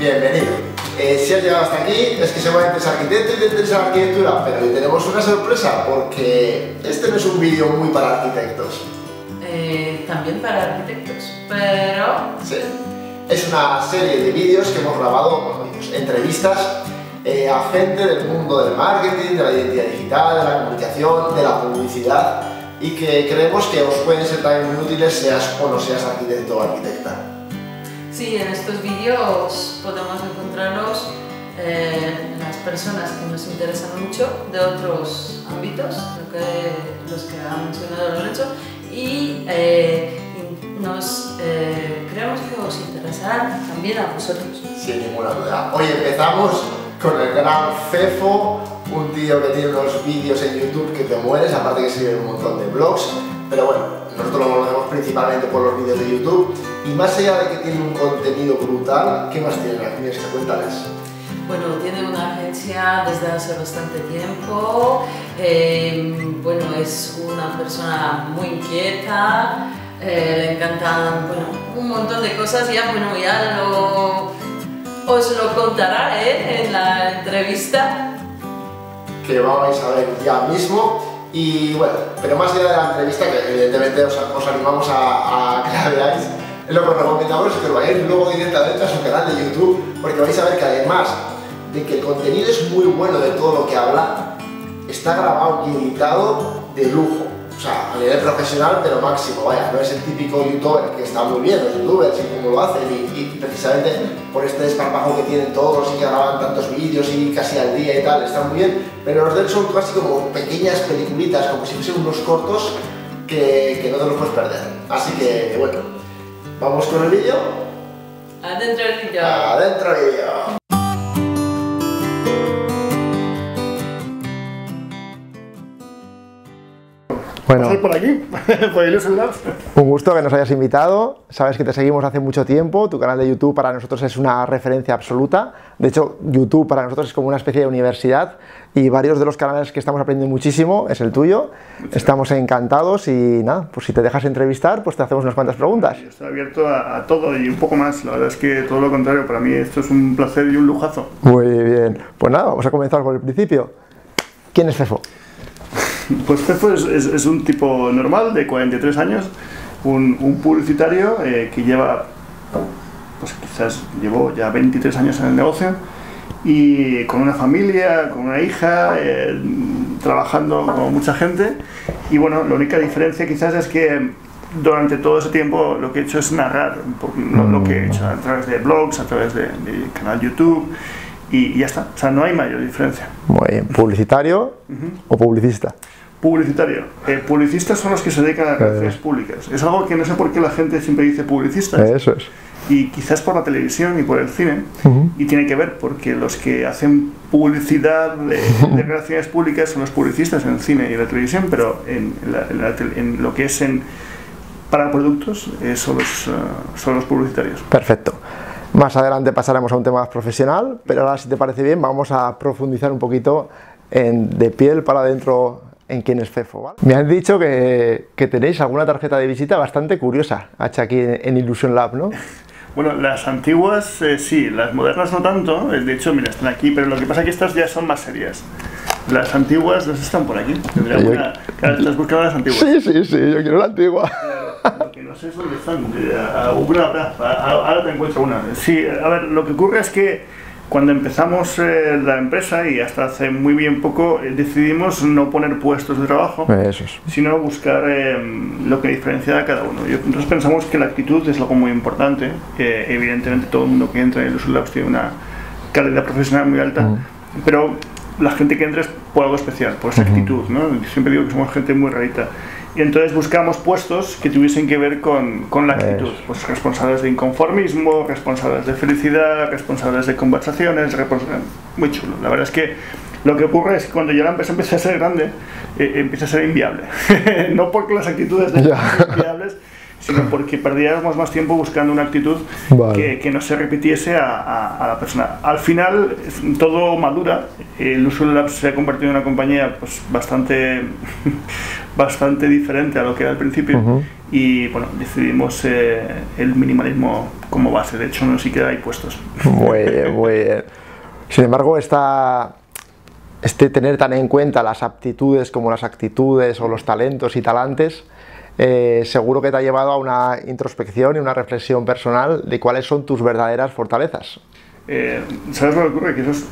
bienvenido. Eh, si has llegado hasta aquí es que seguramente es arquitecto y te interesa la arquitectura, pero hoy tenemos una sorpresa porque este no es un vídeo muy para arquitectos. Eh, también para arquitectos, pero... Sí. Es una serie de vídeos que hemos grabado, vídeos, entrevistas eh, a gente del mundo del marketing, de la identidad digital, de la comunicación, de la publicidad y que creemos que os pueden ser también muy útiles seas o no seas arquitecto o arquitecta. Sí, en estos vídeos podemos encontrarnos eh, las personas que nos interesan mucho de otros ámbitos, lo que, los que han mencionado Lorenzo, y eh, nos eh, creemos que os interesarán también a vosotros. Sin ninguna duda. Hoy empezamos con el gran Fefo, un tío que tiene unos vídeos en YouTube que te mueres, aparte que escribe un montón de blogs, pero bueno, nosotros lo principalmente por los vídeos de YouTube y más allá de que tiene un contenido brutal, ¿qué más tiene Agnes? Que cuéntales. Bueno, tiene una agencia desde hace bastante tiempo, eh, bueno, es una persona muy inquieta, eh, le encantan bueno, un montón de cosas, ya, bueno, ya lo, os lo contará ¿eh? en la entrevista. Que vamos a ver ya mismo. Y bueno, pero más allá de la entrevista, que evidentemente os, os animamos a, a, que la veáis, lo que os recomendamos es que os vayáis luego directamente a su canal de YouTube, porque vais a ver que además de que el contenido es muy bueno de todo lo que habla, está grabado y editado de lujo. O sea, a nivel profesional, pero máximo, vaya, no es el típico youtuber que está muy bien, los youtubers y cómo lo hacen, y, y, precisamente por este desparpajo que tienen todos y que graban tantos vídeos y casi al día y tal, está muy bien, pero los de él son casi como pequeñas peliculitas, como si fuesen unos cortos que, que no te los puedes perder. Así que, bueno, vamos con el vídeo. Adentro el vídeo. Adentro el vídeo. Bueno, por aquí, por Labs. Un gusto que nos hayas invitado. Sabes que te seguimos hace mucho tiempo. Tu canal de YouTube para nosotros es una referencia absoluta. De hecho, YouTube para nosotros es como una especie de universidad y varios de los canales que estamos aprendiendo muchísimo es el tuyo. Estamos encantados y nada, pues si te dejas entrevistar, pues te hacemos unas cuantas preguntas. Estoy abierto a, a todo y un poco más. La verdad es que todo lo contrario, para mí esto es un placer y un lujazo. Muy bien. Pues nada, vamos a comenzar por el principio. ¿Quién es Fefo? Pues Fefo es, es, es, un tipo normal de 43 años, un, un publicitario eh, que lleva, pues quizás llevó ya 23 años en el negocio y con una familia, con una hija, eh, trabajando con mucha gente. Y bueno, la única diferencia quizás es que durante todo ese tiempo lo que he hecho es narrar lo, lo que he hecho a través de blogs, a través de mi canal YouTube y, y ya está. O sea, no hay mayor diferencia. Muy bien. ¿Publicitario uh -huh. o publicista? Publicitario. Eh, publicistas son los que se dedican a relaciones eh. públicas. Es algo que no sé por qué la gente siempre dice publicistas. Eso es. Y quizás por la televisión y por el cine. Uh -huh. Y tiene que ver porque los que hacen publicidad de, de, relaciones públicas son los publicistas en el cine y en la televisión, pero en, la, en, la, en lo que es en, para productos eh, son, los, uh, son los publicitarios. Perfecto. Más adelante pasaremos a un tema más profesional, pero ahora si te parece bien vamos a profundizar un poquito en de piel para adentro en quién es Fefo. ¿vale? Me han dicho que, que, tenéis alguna tarjeta de visita bastante curiosa hecha aquí en, en Illusion Lab, ¿no? Bueno, las antiguas eh, sí, las modernas no tanto, eh, de hecho, mira, están aquí, pero lo que pasa es que estas ya son más serias. Las antiguas no están por aquí. Tendría yo... una... ¿Estás buscando las antiguas? Sí, sí, sí, yo quiero la antigua. Lo que no sé es dónde están. Una, ahora te encuentro una. Sí, a ver, lo que ocurre es que cuando empezamos eh, la empresa y hasta hace muy bien poco eh, decidimos no poner puestos de trabajo, es. sino buscar eh, lo que diferencia a cada uno. Nosotros pensamos que la actitud es algo muy importante. evidentemente todo el mundo que entra en Usul Labs tiene una calidad profesional muy alta, uh -huh. pero la gente que entra es por algo especial, por esa uh -huh. actitud. ¿no? Siempre digo que somos gente muy rarita. Y entonces buscamos puestos que tuviesen que ver con, con la actitud. Pues responsables de inconformismo, responsables de felicidad, responsables de conversaciones, responsables... muy chulo. La verdad es que lo que ocurre es que cuando ya la empresa empieza a ser grande, eh, empieza a ser inviable. no porque las actitudes de inviables, sino porque perdíamos más tiempo buscando una actitud vale. que, que, no se repitiese a, a, a, la persona. Al final, todo madura. El Usual Labs se ha convertido en una compañía pues, bastante bastante diferente a lo que era al principio y bueno, decidimos eh, el minimalismo como base, de hecho no siquiera hay puestos. Muy bien, muy bien. Sin embargo, esta, este tener tan en cuenta las aptitudes como las actitudes o los talentos y talantes, eh, seguro que te ha llevado a una introspección y una reflexión personal de cuáles son tus verdaderas fortalezas. Eh, ¿Sabes lo que ocurre? Que eso es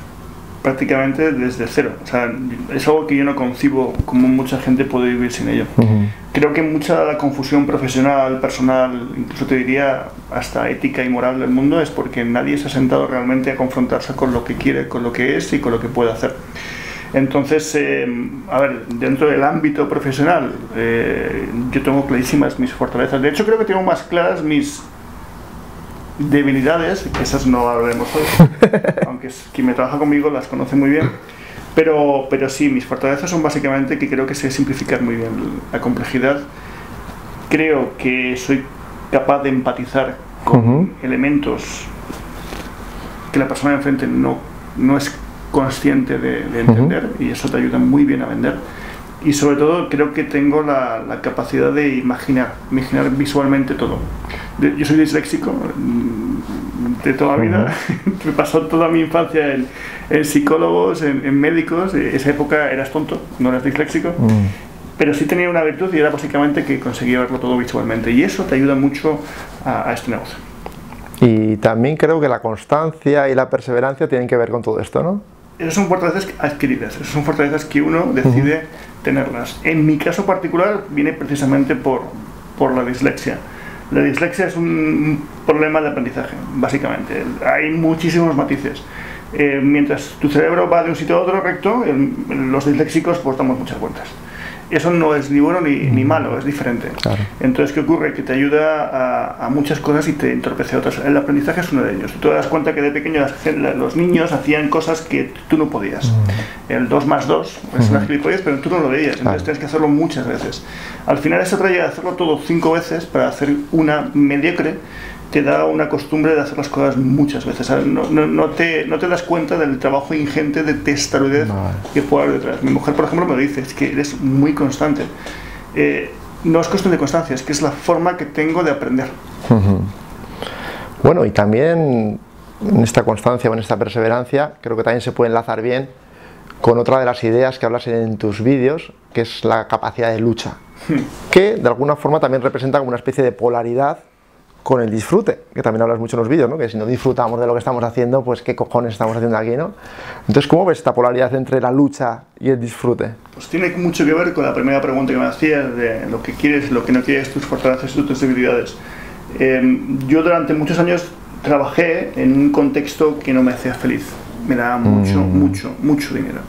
prácticamente desde cero. O sea, es algo que yo no concibo como mucha gente puede vivir sin ello. Creo que mucha de la confusión profesional, personal, incluso te diría hasta ética y moral del mundo es porque nadie se ha sentado realmente a confrontarse con lo que quiere, con lo que es y con lo que puede hacer. Entonces, eh, a ver, dentro del ámbito profesional, eh, yo tengo clarísimas mis fortalezas. De hecho, creo que tengo más claras mis debilidades, que esas no hablaremos hoy, aunque quien me trabaja conmigo las conoce muy bien. Pero, pero sí, mis fortalezas son básicamente que creo que sé simplificar muy bien la complejidad. Creo que soy capaz de empatizar con elementos que la persona de enfrente no, no es consciente de, entender y eso te ayuda muy bien a vender. Y sobre todo creo que tengo la, la capacidad de imaginar, imaginar visualmente todo. yo soy disléxico mm, de toda la vida, me pasó toda mi infancia en, en psicólogos, en, en, médicos, esa época eras tonto, no eras disléxico. Mm. Pero sí tenía una virtud y era básicamente que conseguía verlo todo visualmente. Y eso te ayuda mucho a, a este negocio. Y también creo que la constancia y la perseverancia tienen que ver con todo esto, ¿no? Esas son fortalezas adquiridas, esas son fortalezas que uno decide tenerlas. En mi caso particular viene precisamente por, por la dislexia. La dislexia es un problema de aprendizaje, básicamente. Hay muchísimos matices. Eh, mientras tu cerebro va de un sitio a otro recto, los disléxicos pues damos muchas vueltas eso no es ni bueno ni, ni malo, es diferente. Entonces, ¿qué ocurre? Que te ayuda a, muchas cosas y te entorpece otras. El aprendizaje es uno de ellos. Tú te das cuenta que de pequeño los niños hacían cosas que tú no podías. El 2 más 2 es una gilipollez, pero tú no lo veías. Entonces tienes que hacerlo muchas veces. Al final, eso trae a hacerlo todo cinco veces para hacer una mediocre te da una costumbre de hacer las cosas muchas veces. No, no, no, te, no te das cuenta del trabajo ingente de testarudez que puede haber detrás. Mi mujer, por ejemplo, me dice, es que eres muy constante. Eh, no es cuestión de constancia, es que es la forma que tengo de aprender. Bueno, y también en esta constancia o en esta perseverancia, creo que también se puede enlazar bien con otra de las ideas que hablas en tus vídeos, que es la capacidad de lucha, hmm. que de alguna forma también representa como una especie de polaridad con el disfrute, que también hablas mucho en los vídeos, ¿no? que si no disfrutamos de lo que estamos haciendo, pues qué cojones estamos haciendo aquí, ¿no? Entonces, ¿cómo ves esta polaridad entre la lucha y el disfrute? Pues tiene mucho que ver con la primera pregunta que me hacías, de lo que quieres, lo que no quieres, tus fortalezas y tus debilidades. Em, yo durante muchos años trabajé en un contexto que no me hacía feliz, me daba mucho, mm. mucho, mucho dinero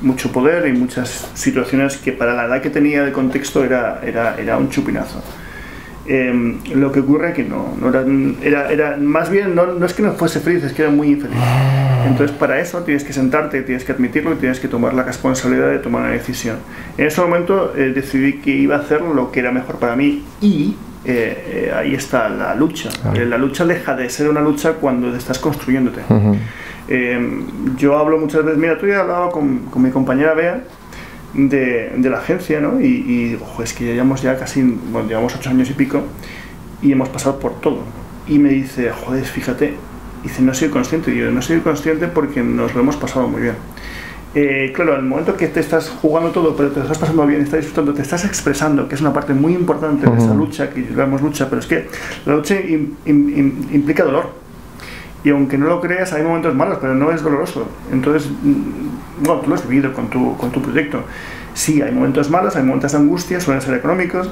mucho poder y muchas situaciones que para la edad que tenía de contexto era, era, era un chupinazo. Em, lo que ocurre es que no, no era, era, más bien, no, no, es que no fuese feliz, es que era muy infeliz. Ah. Entonces, para eso tienes que sentarte, tienes que admitirlo y tienes que tomar la responsabilidad de tomar una decisión. En ese momento eh, decidí que iba a hacer lo que era mejor para mí y eh, eh, ahí está la lucha. la lucha deja de ser una lucha cuando estás construyéndote. Em, yo hablo muchas veces, mira, tú ya hablaba con, con mi compañera Bea de, de la agencia, ¿no? Y, y es que ya llevamos ya casi, bueno, llevamos ocho años y pico y hemos pasado por todo. Y me dice, joder, fíjate, dice, no soy consciente. Y yo, no soy consciente porque nos lo hemos pasado muy bien. Eh, claro, el momento que te estás jugando todo, pero te estás pasando bien, estás disfrutando, te estás expresando, que es una parte muy importante de esa lucha, que llamamos lucha, pero es que la lucha implica dolor y aunque no lo creas, hay momentos malos, pero no es doloroso. Entonces, bueno, tú lo has vivido con tu, con tu proyecto. Sí, hay momentos malos, hay momentos de angustia, suelen ser económicos,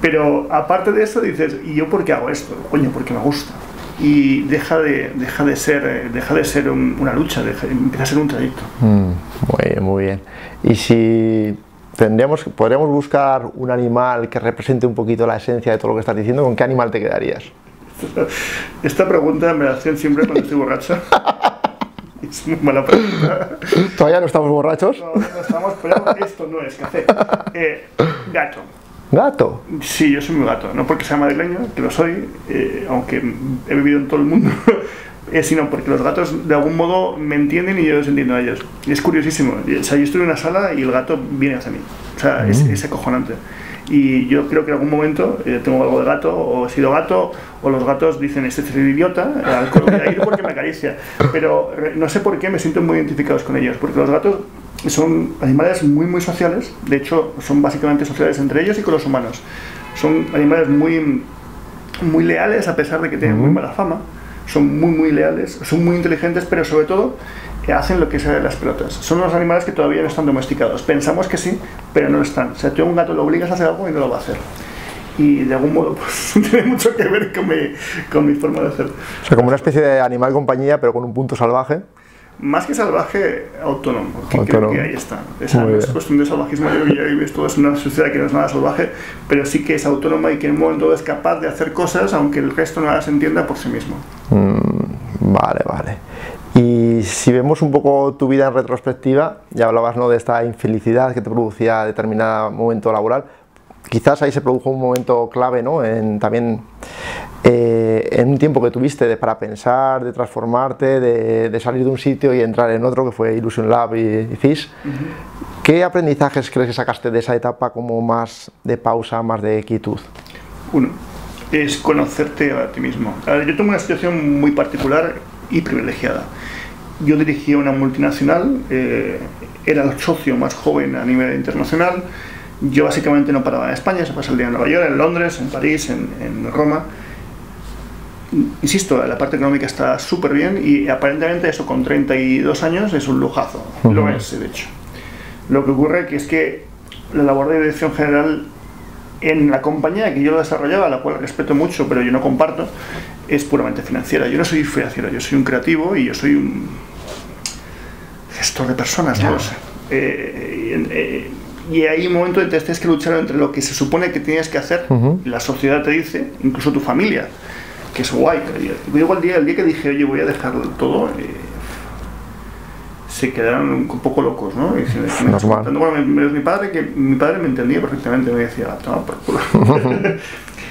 pero aparte de eso dices, ¿y yo por qué hago esto? Coño, porque me gusta. Y deja de, deja de ser, eh, deja de ser una lucha, empieza a ser un trayecto. Mm, muy bien, muy bien. Y si tendríamos, podríamos buscar un animal que represente un poquito la esencia de todo lo que estás diciendo, ¿con qué animal te quedarías? Esta pregunta me la hacen siempre cuando estoy borracho. Es muy mala pregunta. ¿Todavía no estamos borrachos? No, no estamos, pero esto no es café. Eh, gato. ¿Gato? Sí, yo soy muy gato. No porque sea madrileño, que lo soy, eh, aunque he vivido en todo el mundo, eh, sino porque los gatos de algún modo me entienden y yo los entiendo a ellos. Y es curiosísimo. O sea, yo estoy en una sala y el gato viene hacia mí. O sea, es, Mm. es acojonante. Y yo creo que en algún momento eh, tengo algo de gato, o he sido gato, o los gatos dicen, este es el idiota, eh, al ir porque me acaricia. Pero eh, no sé por qué me siento muy identificados con ellos, porque los gatos son animales muy, muy sociales. De hecho, son básicamente sociales entre ellos y con los humanos. Son animales muy, muy leales a pesar de que tienen muy mala fama. Son muy, muy leales, son muy inteligentes, pero sobre todo eh, hacen lo que sea de las pelotas. Son unos animales que todavía no están domesticados. Pensamos que sí, pero no lo están. O sea, tú a un gato lo obligas a hacer algo y no lo va a hacer. Y de algún modo pues, tiene mucho que ver con mi, con mi forma de hacer. O sea, como una especie de animal compañía, pero con un punto salvaje. Más que salvaje, autónomo. Que Autónomo. Creo que ahí está. Esa no es cuestión de salvajismo. Yo ya vives todo es una sociedad que no es nada salvaje, pero sí que es autónoma y que en un momento es capaz de hacer cosas, aunque el resto no las entienda por sí mismo. Mm, vale, vale. Y si vemos un poco tu vida en retrospectiva, ya hablabas ¿no? de esta infelicidad que te producía determinado momento laboral. Quizás ahí se produjo un momento clave, ¿no? En, también eh, en un tiempo que tuviste de, para pensar, de transformarte, de, de salir de un sitio y entrar en otro, que fue Illusion Lab y, y FIS. ¿Qué aprendizajes crees que sacaste de esa etapa como más de pausa, más de quietud? Uno, es conocerte a ti mismo. A ver, yo tengo una situación muy particular y privilegiada. Yo dirigía una multinacional, eh, era el socio más joven a nivel internacional. Yo básicamente no paraba en España, se pasa el día en Nueva York, en Londres, en París, en, en Roma. Insisto, la parte económica está súper bien y aparentemente eso con 32 años es un lujazo. Lo es, de hecho. Lo que ocurre que es que la labor de dirección general en la compañía que yo lo desarrollaba, la cual respeto mucho, pero yo no comparto, es puramente financiera. Yo no soy financiero, yo soy un creativo y yo soy un gestor de personas, ¿no? Eh, eh, y hay un momento en que tienes que luchar entre lo que se supone que tienes que hacer, Ujú. y la sociedad te dice, incluso tu familia, que es guay. Yo digo, el día, el día que dije, oye, voy a dejar todo, eh, se quedaron un poco locos, ¿no? Y se- me- Normal. Bueno, me- mi padre, que mi padre me entendía perfectamente, me decía, toma por culo.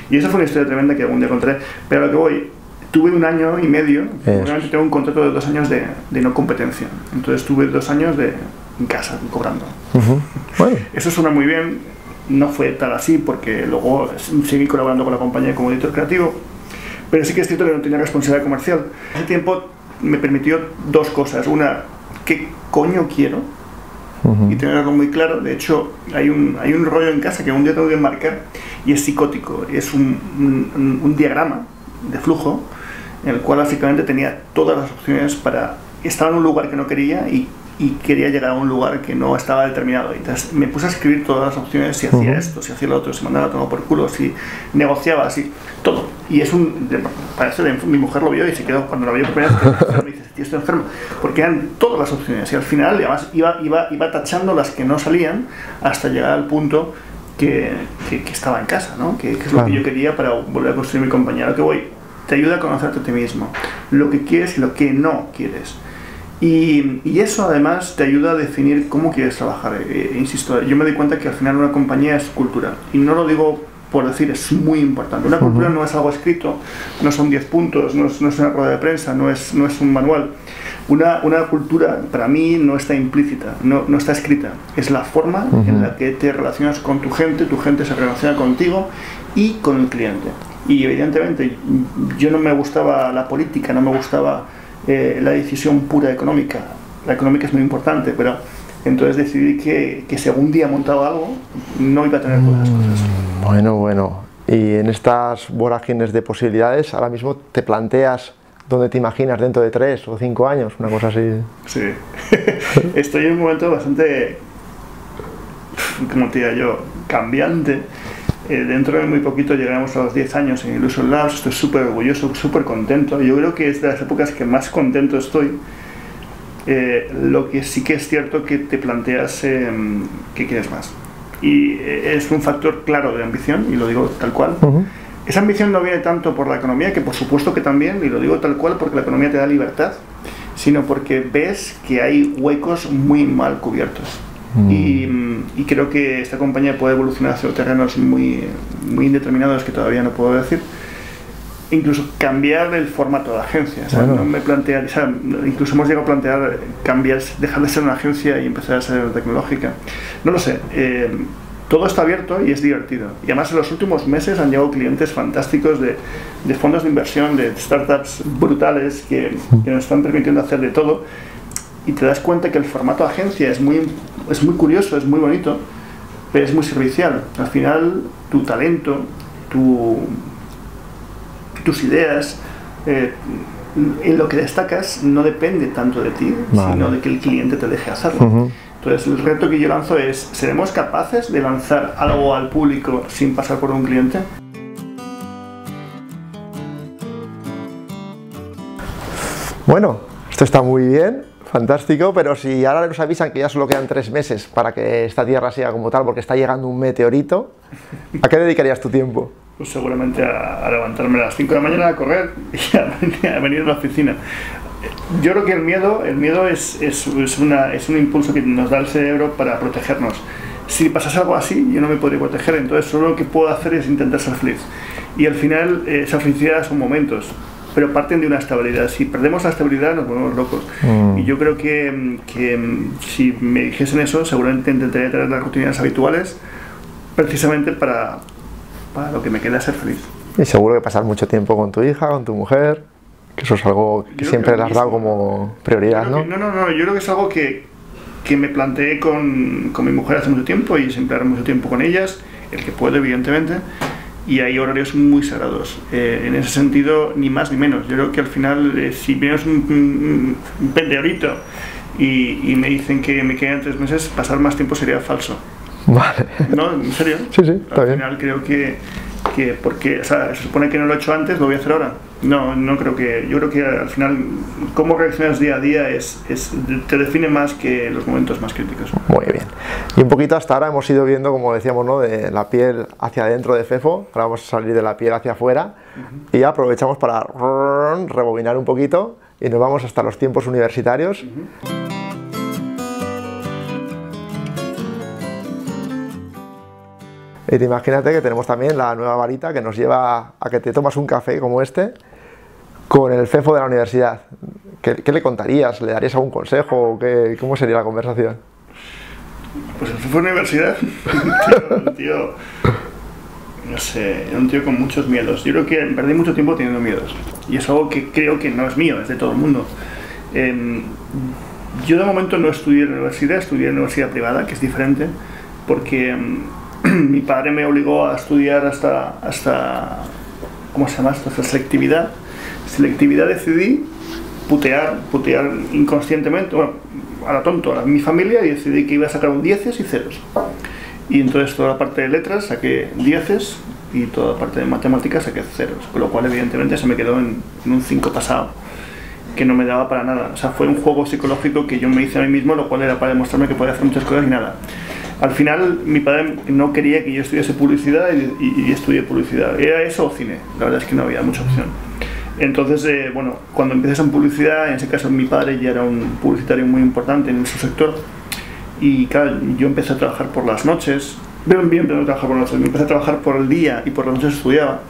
y esa fue una historia tremenda que algún día contaré. Pero a lo que voy, tuve un año y medio, realmente tengo un contrato de dos años de, de no competencia. Entonces tuve dos años de, en casa, cobrando. Ujú. Bueno, Eso suena muy bien, no fue tal así porque luego seguí colaborando con la compañía como editor creativo, pero sí que es cierto que no tenía responsabilidad comercial. Ese tiempo me permitió dos cosas. Una, ¿qué coño quiero? Y tenerlo muy claro. De hecho, hay un, hay un rollo en casa que un día tengo que enmarcar y es psicótico. Es un, un- un diagrama de flujo en el cual básicamente tenía todas las opciones para... Estaba en un lugar que no quería y, y quería llegar a un lugar que no estaba determinado. Entonces me puse a escribir todas las opciones, si hacía Ujú. esto, si hacía lo otro, si mandaba todo por culo, si negociaba, así, todo. Y es un... Parece mi mujer lo vio y se quedó cuando lo vio por primera vez, me dice, tío, estoy enfermo. Porque eran todas las opciones y al final además iba, iba, iba tachando las que no salían hasta llegar al punto que, que, que estaba en casa, ¿no? Que, que es lo Claro. que yo quería para volver a construir mi compañía. Lo que voy, te ayuda a conocerte a ti mismo, lo que quieres y lo que no quieres. Y, y eso además te ayuda a definir cómo quieres trabajar. Eh, insisto, yo me doy cuenta que al final una compañía es cultura. Y no lo digo por decir, es muy importante. Una cultura no es algo escrito, no son 10 puntos, no es, no es una rueda de prensa, no es, no es un manual. Una, una cultura para mí no está implícita, no, no está escrita. Es la forma en la que te relacionas con tu gente, tu gente se relaciona contigo y con el cliente. Y evidentemente yo no me gustaba la política, no me gustaba eh, la decisión pura económica. La económica es muy importante, pero entonces decidí que, que si algún día montaba algo, no iba a tener todas las cosas. Bueno, bueno. Y en estas vorágines de posibilidades, ahora mismo te planteas dónde te imaginas dentro de tres o cinco años, una cosa así. Sí. Estoy en un momento bastante, como te diría yo, cambiante. Eh, dentro de muy poquito llegaremos a los 10 años en Illusion Labs. Estoy súper orgulloso, súper contento. Yo creo que es de las épocas que más contento estoy. Eh, lo que sí que es cierto que te planteas eh, que quieres más. Y eh, es un factor claro de ambición, y lo digo tal cual. Ujú. Esa ambición no viene tanto por la economía, que por supuesto que también, y lo digo tal cual porque la economía te da libertad, sino porque ves que hay huecos muy mal cubiertos. Mm. Y, y creo que esta compañía puede evolucionar hacia terrenos muy, muy indeterminados que todavía no puedo decir. incluso cambiar el formato de agencia. O sea, no me plantear, o sea, incluso hemos llegado a plantear cambiar, dejar de ser una agencia y empezar a ser tecnológica. No lo sé. Eh, todo está abierto y es divertido. Y además en los últimos meses han llegado clientes fantásticos de, de fondos de inversión, de startups brutales que, que, nos están permitiendo hacer de todo. Y te das cuenta que el formato de agencia es muy, es muy curioso, es muy bonito, pero es muy servicial. Al final, tu talento, tu, tus ideas, eh, en lo que destacas no depende tanto de ti, sino de que el cliente te deje hacerlo. Entonces el reto que yo lanzo es, ¿seremos capaces de lanzar algo al público sin pasar por un cliente? Bueno, esto está muy bien, fantástico, pero si ahora nos avisan que ya solo quedan tres meses para que esta Tierra siga como tal, porque está llegando un meteorito, ¿a qué dedicarías tu tiempo? Pues seguramente a, levantarme a las 5 de la mañana a correr y a, venir a la oficina. Yo creo que el miedo, el miedo es, es, es, una, es un impulso que nos da el cerebro para protegernos. Si pasase algo así, yo no me podría proteger, entonces solo lo que puedo hacer es intentar ser feliz. Y al final, eh, esa felicidad son momentos, pero parten de una estabilidad. Si perdemos la estabilidad, nos volvemos locos. Mm. Y yo creo que, que, si me dijesen eso, seguramente intentaría tener las rutinas habituales, precisamente para, para lo que me queda ser feliz. Y seguro que pasar mucho tiempo con tu hija, con tu mujer que eso es algo que siempre le has dado como prioridad, ¿no? no, no, no, yo creo que es algo que, que me planteé con, con, mi mujer hace mucho tiempo y siempre haré mucho tiempo con ellas, el que puede, evidentemente, y hay horarios muy sagrados. Eh, en ese sentido, ni más ni menos. Yo creo que al final, eh, si vienes un, un, pendeorito y, y, me dicen que me quedan tres meses, pasar más tiempo sería falso. Vale. ¿No? ¿En serio? Sí, sí, está al bien. final creo que, que porque, o sea, se supone que no lo he hecho antes, lo voy a hacer ahora. No, no creo que. Yo creo que al final, cómo reaccionas día a día es, es, te define más que los momentos más críticos. Muy bien. Y un poquito hasta ahora hemos ido viendo, como decíamos, ¿no? de la piel hacia adentro de Fefo. Ahora vamos a salir de la piel hacia afuera. Uh -huh. Y aprovechamos para rebobinar un poquito y nos vamos hasta los tiempos universitarios. Uh -huh. Y te imagínate que tenemos también la nueva varita que nos lleva a que te tomas un café como este con el CEFO de la universidad. ¿Qué, qué le contarías? ¿Le darías algún consejo? ¿Qué, ¿Cómo sería la conversación? Pues el CEFO de la universidad, un tío, un tío, no sé, un tío con muchos miedos. Yo creo que perdí mucho tiempo teniendo miedos. Y es algo que creo que no es mío, es de todo el mundo. Eh, yo de momento no estudié en la universidad, estudié en la universidad privada, que es diferente, porque mi padre me obligó a estudiar hasta, hasta ¿cómo se llama esto? Hasta selectividad. Selectividad decidí putear, putear inconscientemente, bueno, a la tonto, a mi familia y decidí que iba a sacar un 10 y ceros. Y entonces toda la parte de letras saqué 10 y toda la parte de matemáticas saqué ceros, con lo cual evidentemente se me quedó en, en un 5 pasado que no me daba para nada. O sea, fue un juego psicológico que yo me hice a mí mismo, lo cual era para demostrarme que podía hacer muchas cosas y nada. Al final, mi padre no quería que yo estudiase publicidad y, y, y estudié publicidad. Era eso o cine. La verdad es que no había mucha opción. Entonces, eh, bueno, cuando empiezas en publicidad, en ese caso mi padre ya era un publicitario muy importante en su sector. Y claro, yo empecé a trabajar por las noches. Bien, bien, empecé a trabajar por las noches. Empecé a trabajar por el día y por las noches estudiaba.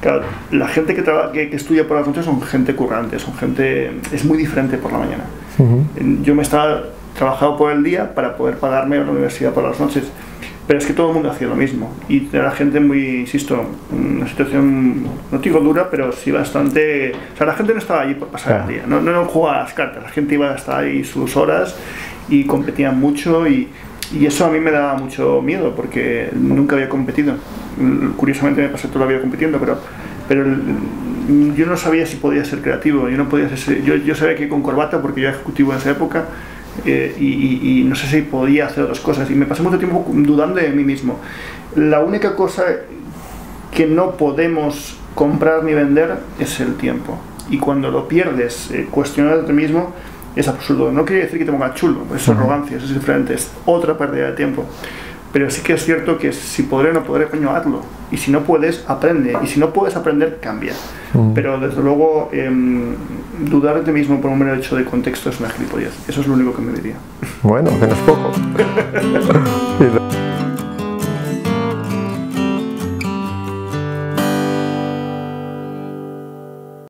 Claro, la gente que, que, que, estudia por las noches son gente currante, son gente... es muy diferente por la mañana. Uh -huh. Yo me estaba trabajado por el día para poder pagarme a la universidad por las noches. Pero es que todo el mundo hacía lo mismo. Y era gente muy, insisto, una situación, no digo dura, pero sí bastante... O sea, la gente no estaba allí por pasar claro. el día, no, no, no jugaba a las cartas, la gente iba a estar ahí sus horas y competían mucho y, y eso a mí me daba mucho miedo porque nunca había competido. Curiosamente me pasé toda la vida compitiendo, pero, pero yo no sabía si podía ser creativo. Yo, no podía ser, yo, yo sabía que con corbata, porque yo era ejecutivo en esa época, eh, y, no sé si podía hacer otras cosas. Y me pasé mucho tiempo dudando de mí mismo. La única cosa que no podemos comprar ni vender es el tiempo. Y cuando lo pierdes, eh, cuestionar de ti mismo, es absurdo. No quiere decir que te ponga chulo, es arrogancia, eso es diferente, es otra pérdida de tiempo. Pero sí que es cierto que si podré o no podré, coño, hazlo. Y si no puedes, aprende. Y si no puedes aprender, cambia. Mm. Pero desde luego, eh, dudar de ti mismo por un mero hecho de contexto es una gilipollez. Eso es lo único que me diría. Bueno, que no es poco.